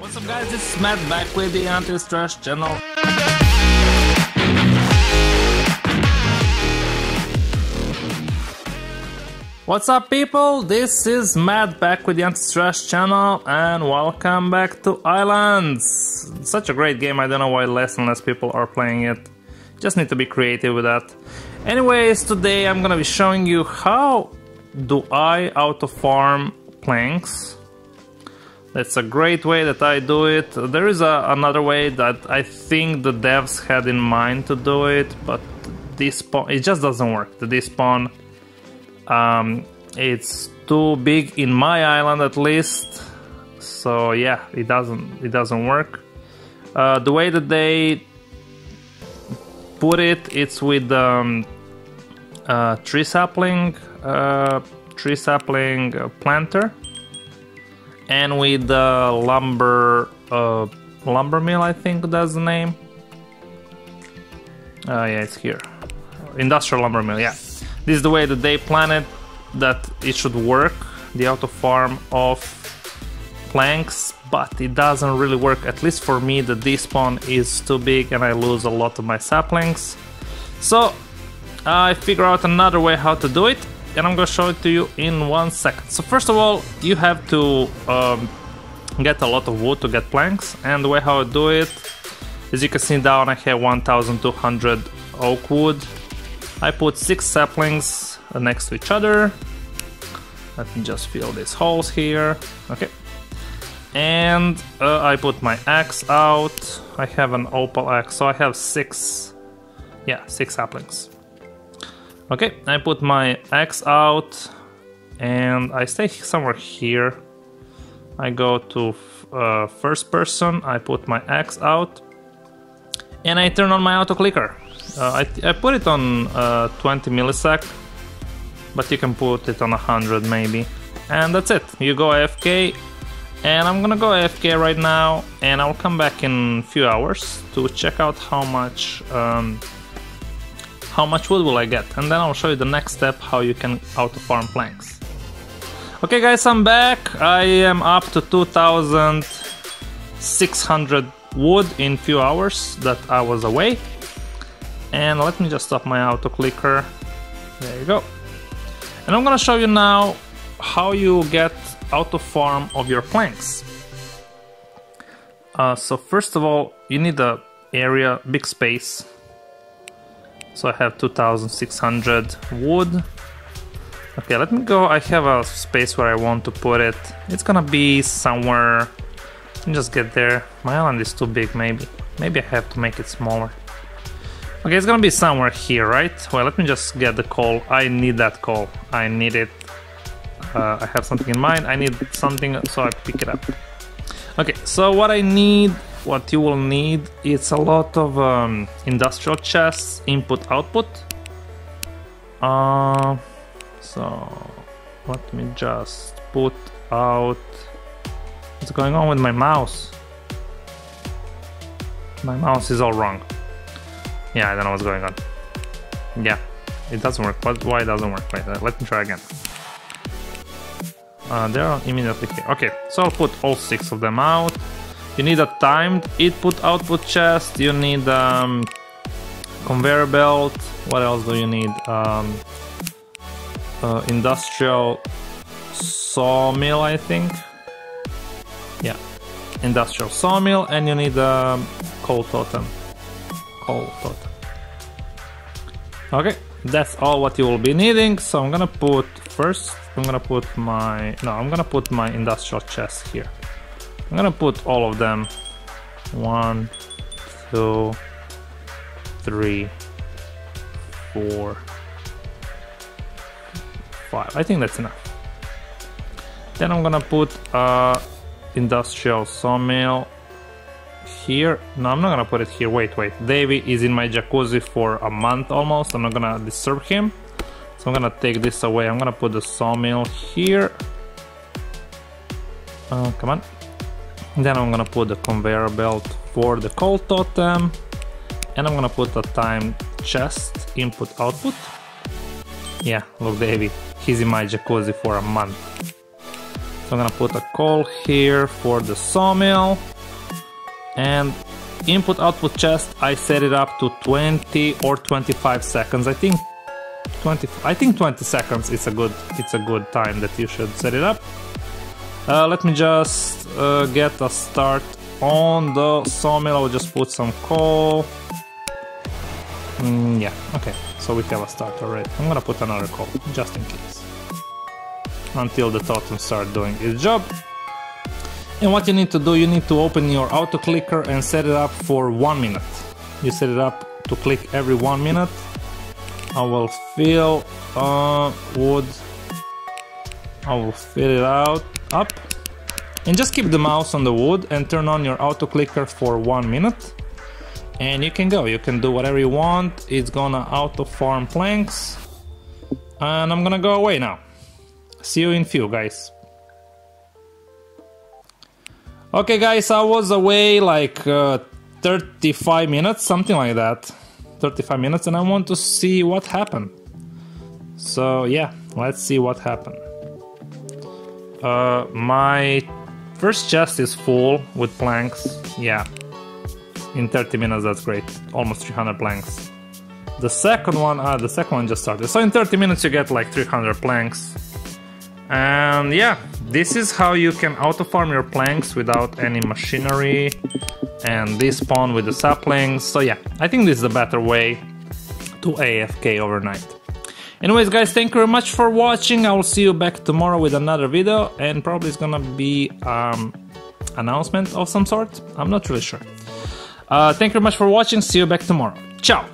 What's up guys, is Matt back with the Anti-Stress channel. What's up people, this is Matt back with the Anti-Stress channel and welcome back to Islands. Such a great game, I don't know why less and less people are playing it. Just need to be creative with that. Anyways, today I'm gonna be showing you how do I auto farm planks that's a great way that I do it. There is a, another way that I think the devs had in mind to do it, but this pawn it just doesn't work. The despawn um, it's too big in my island at least. So yeah, it doesn't it doesn't work. Uh, the way that they put it, it's with um, uh, tree sapling, uh, tree sapling planter and with the lumber uh, lumber mill I think that's the name. Uh, yeah it's here. Industrial lumber mill yeah. This is the way that they plan it that it should work the auto farm of planks but it doesn't really work at least for me the despawn is too big and I lose a lot of my saplings. So I figure out another way how to do it and I'm gonna show it to you in one second. So first of all, you have to um, get a lot of wood to get planks, and the way how I do it, as you can see down, I have 1,200 oak wood. I put six saplings next to each other. Let me just fill these holes here. Okay. And uh, I put my axe out. I have an opal axe, so I have six, yeah, six saplings. Okay, I put my axe out and I stay somewhere here. I go to uh, first person, I put my axe out and I turn on my auto clicker. Uh, I, I, put it on uh, 20 millisec, but you can put it on 100 maybe. And that's it. You go AFK, and I'm gonna go AFK right now, and I'll come back in a few hours to check out how much um, how much wood will I get, and then I'll show you the next step how you can auto farm planks. Okay guys, I'm back. I am up to 2600 wood in few hours that I was away. And let me just stop my auto clicker. There you go. And I'm gonna show you now how you get auto farm of your planks. Uh, so first of all, you need a area, big space so I have 2600 wood. Okay, let me go. I have a space where I want to put it. It's gonna be somewhere. Just get there. My island is too big, maybe. Maybe I have to make it smaller. Okay, it's gonna be somewhere here, right? Well, let me just get the coal. I need that coal. I need it. Uh, I have something in mind. I need something, so I pick it up. Okay, so what I need what you will need is a lot of um, industrial chests, input output. Uh, so let me just put out. What's going on with my mouse? My mouse is all wrong. Yeah, I don't know what's going on. Yeah, it doesn't work. But why it doesn't work? Wait, let me try again. Uh, they're immediately here. Okay, so I'll put all six of them out. You need a timed input-output chest. You need um, conveyor belt. What else do you need? Um, uh, industrial sawmill, I think. Yeah, industrial sawmill, and you need a um, coal totem. Coal totem. Okay, that's all what you will be needing. So I'm gonna put first. I'm gonna put my no. I'm gonna put my industrial chest here. I'm gonna put all of them. One, two, three, four, five. I think that's enough. Then I'm gonna put a industrial sawmill here. No, I'm not gonna put it here. Wait, wait. Davy is in my jacuzzi for a month almost. I'm not gonna disturb him. So I'm gonna take this away. I'm gonna put the sawmill here. Uh, come on. Then I'm gonna put the conveyor belt for the coal totem. And I'm gonna put a time chest input output. Yeah, look Davey, he's in my jacuzzi for a month. So I'm gonna put a coal here for the sawmill. And input output chest, I set it up to 20 or 25 seconds. I think 20 I think 20 seconds is a good it's a good time that you should set it up. Uh, let me just uh, get a start on the sawmill. I'll just put some coal. Mm, yeah, okay. So we have a start already. I'm gonna put another coal just in case. Until the totem start doing its job. And what you need to do, you need to open your auto clicker and set it up for one minute. You set it up to click every one minute. I will fill uh, wood. I will fill it out up. And just keep the mouse on the wood and turn on your auto clicker for one minute. And you can go, you can do whatever you want. It's gonna auto farm planks. And I'm gonna go away now. See you in few guys. Okay guys, I was away like uh, 35 minutes, something like that. 35 minutes and I want to see what happened. So yeah, let's see what happened. Uh, my first chest is full with planks, yeah. In 30 minutes, that's great. Almost 300 planks. The second one, ah, the second one just started. So in 30 minutes you get like 300 planks. And yeah, this is how you can auto farm your planks without any machinery and this spawn with the saplings. So yeah, I think this is a better way to AFK overnight. Anyways guys, thank you very much for watching. I will see you back tomorrow with another video and probably it's gonna be um announcement of some sort. I'm not really sure. Uh, thank you very much for watching. See you back tomorrow. Ciao!